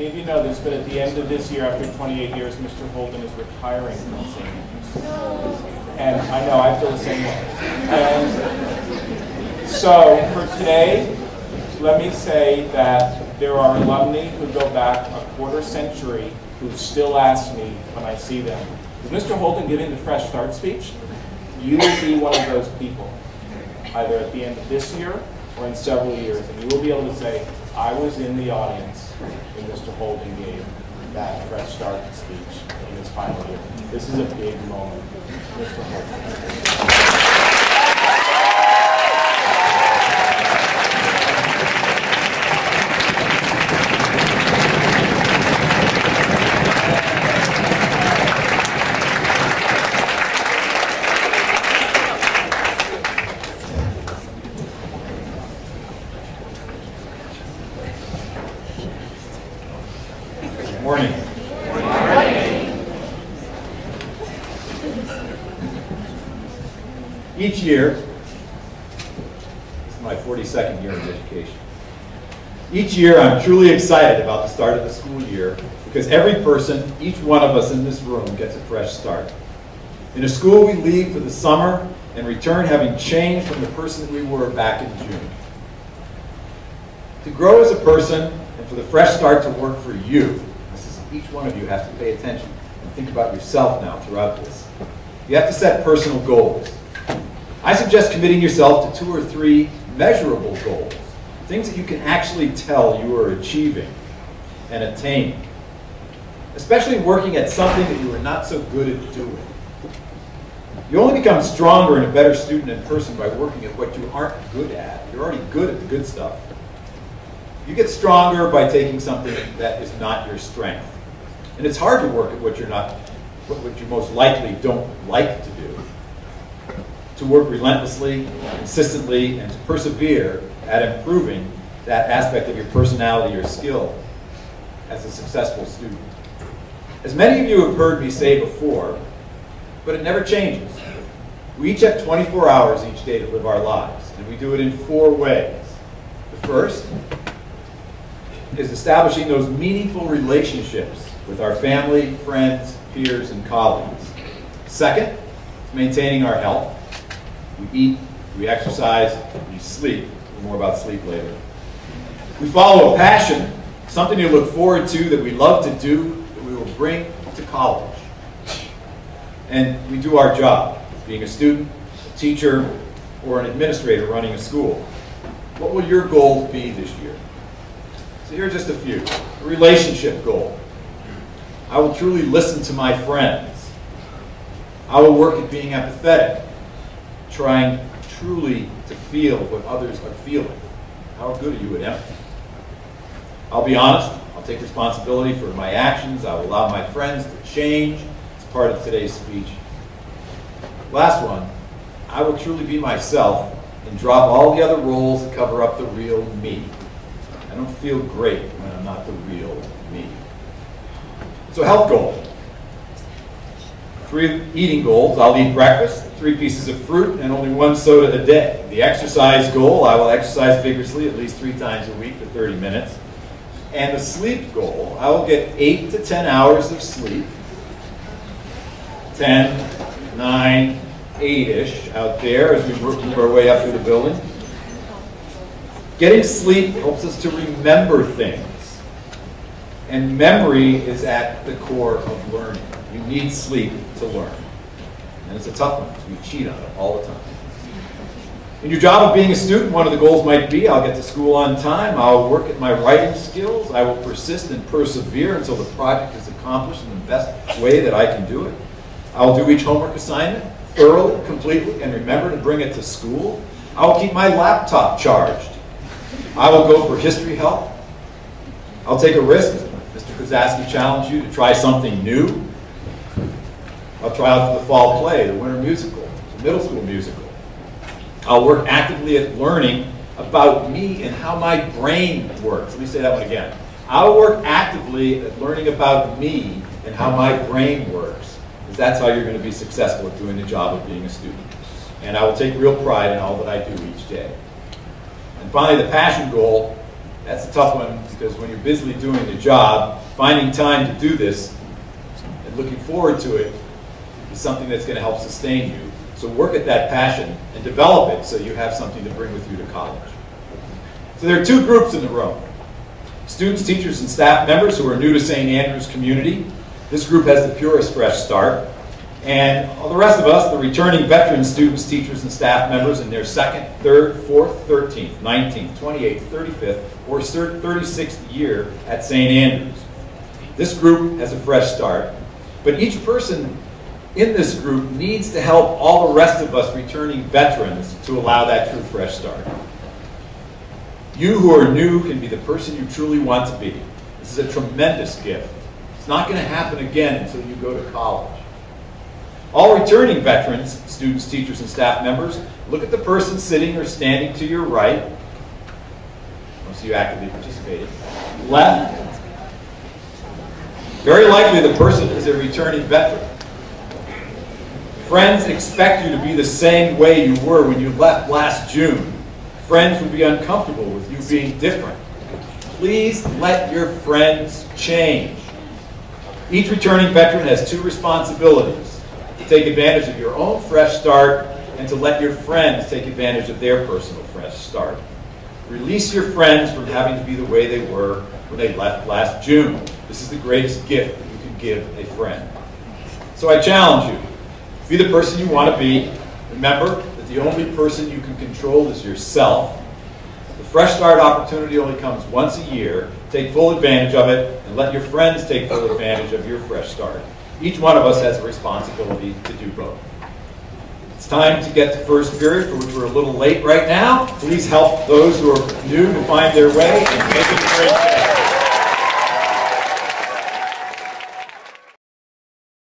many of you know this, but at the end of this year, after 28 years, Mr. Holden is retiring from. And I know, I feel the same way. And so for today, let me say that there are alumni who go back a quarter century who still ask me when I see them, is Mr. Holden giving the Fresh Start speech? You will be one of those people, either at the end of this year or in several years, and you will be able to say, I was in the audience when Mr. Holden gave that Fresh Start speech in his final year. This is a big moment. Mr. Holden. Good morning. Each year, this is my 42nd year in education. Each year, I'm truly excited about the start of the school year because every person, each one of us in this room, gets a fresh start. In a school, we leave for the summer and return having changed from the person we were back in June. To grow as a person and for the fresh start to work for you, each one of you has to pay attention and think about yourself now throughout this. You have to set personal goals. I suggest committing yourself to two or three measurable goals, things that you can actually tell you are achieving and attaining, especially working at something that you are not so good at doing. You only become stronger and a better student in person by working at what you aren't good at. You're already good at the good stuff. You get stronger by taking something that is not your strength. And it's hard to work at what you're not, what you most likely don't like to do. To work relentlessly, consistently, and to persevere at improving that aspect of your personality or skill as a successful student. As many of you have heard me say before, but it never changes. We each have 24 hours each day to live our lives, and we do it in four ways. The first is establishing those meaningful relationships with our family, friends, peers, and colleagues. Second, maintaining our health. We eat, we exercise, we sleep. More about sleep later. We follow a passion, something to look forward to that we love to do, that we will bring to college. And we do our job, being a student, a teacher, or an administrator running a school. What will your goals be this year? So here are just a few. A relationship goal. I will truly listen to my friends. I will work at being empathetic, trying truly to feel what others are feeling. How good are you at empathy? I'll be honest. I'll take responsibility for my actions. I will allow my friends to change. It's part of today's speech. Last one. I will truly be myself and drop all the other roles that cover up the real me. I don't feel great when I'm not the real me. So health goal. Three eating goals. I'll eat breakfast, three pieces of fruit, and only one soda a day. The exercise goal. I will exercise vigorously at least three times a week for 30 minutes. And the sleep goal. I will get eight to 10 hours of sleep. 10, 9, 8-ish out there as we move our way up through the building. Getting sleep helps us to remember things. And memory is at the core of learning. You need sleep to learn. And it's a tough one because we cheat on it all the time. In your job of being a student, one of the goals might be I'll get to school on time, I'll work at my writing skills, I will persist and persevere until the project is accomplished in the best way that I can do it. I'll do each homework assignment thoroughly, completely, and remember to bring it to school. I'll keep my laptop charged. I will go for history help. I'll take a risk. Mr. Kozaski challenged you to try something new. I'll try out for the fall play, the winter musical, the middle school musical. I'll work actively at learning about me and how my brain works. Let me say that one again. I'll work actively at learning about me and how my brain works, because that's how you're going to be successful at doing the job of being a student. And I will take real pride in all that I do each day. And finally, the passion goal, that's a tough one because when you're busily doing the job, finding time to do this and looking forward to it is something that's going to help sustain you. So work at that passion and develop it so you have something to bring with you to college. So there are two groups in the room. Students, teachers, and staff members who are new to St. Andrews community. This group has the purest fresh start. And all the rest of us, the returning veteran students, teachers, and staff members in their second, third, fourth, 13th, 19th, 28th, 35th, or 36th year at St. Andrews. This group has a fresh start, but each person in this group needs to help all the rest of us returning veterans to allow that true fresh start. You who are new can be the person you truly want to be. This is a tremendous gift. It's not going to happen again until you go to college. All returning veterans, students, teachers, and staff members, look at the person sitting or standing to your right. Most of you actively participated. Left. Very likely the person is a returning veteran. Friends expect you to be the same way you were when you left last June. Friends would be uncomfortable with you being different. Please let your friends change. Each returning veteran has two responsibilities take advantage of your own fresh start and to let your friends take advantage of their personal fresh start. Release your friends from having to be the way they were when they left last June. This is the greatest gift that you can give a friend. So I challenge you be the person you want to be. Remember that the only person you can control is yourself. The fresh start opportunity only comes once a year. Take full advantage of it and let your friends take full advantage of your fresh start. Each one of us has a responsibility to do both. It's time to get to first period, for which we're a little late right now. Please help those who are new to find their way and make it a great.